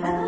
Hello.